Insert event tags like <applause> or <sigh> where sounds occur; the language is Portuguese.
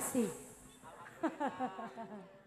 assim. <laughs>